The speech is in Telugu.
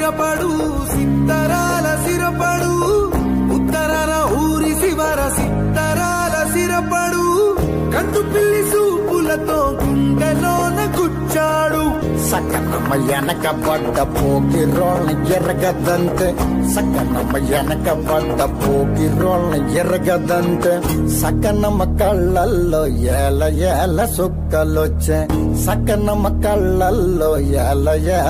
సిరపడు సిత్తరాల సిరపడు ఉత్తరాల ఊరి శివర సిత్తరాల సిరపడు. కందు పిల్లి సూపులతో గుండెలోన గుచ్చాడు. సకనమ్మ వెనక పడ్డ పోకి రోళ్ళని ఎరగదంతే. సకనమ్మ వెనక పడ్డ పోకి రోళ్ళని ఎరగదంతే. సకనమ్మ కళ్ళల్లో ఏల ఏల సుక్కలొచ్చే. సకనమ్మ కళ్ళల్లో ఏల ఏల